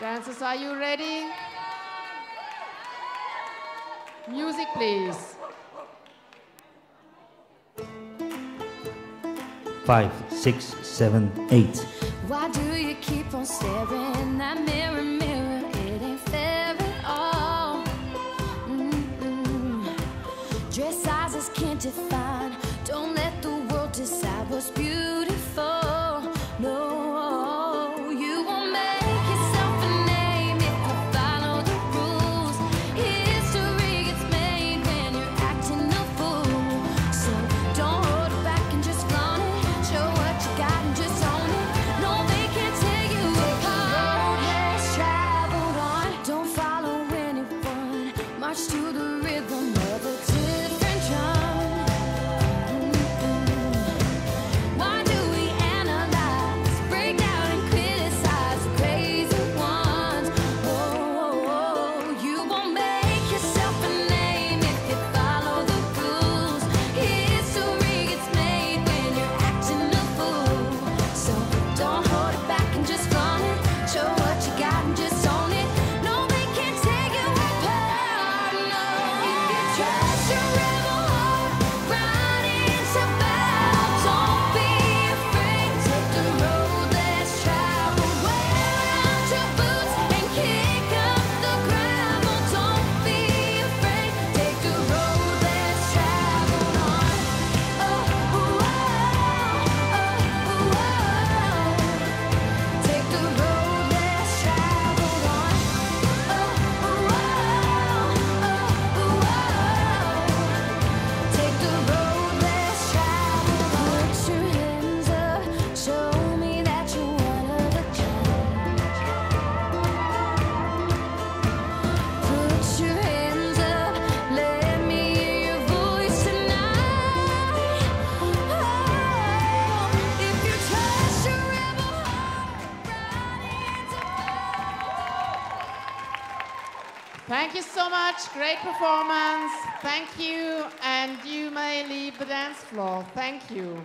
Dancers, are you ready? Music, please. Five, six, seven, eight. Why do you keep on staring at mirror, mirror? It ain't fair at all. Mm -mm. Dress sizes can't. just Thank you so much. Great performance. Thank you. And you may leave the dance floor. Thank you.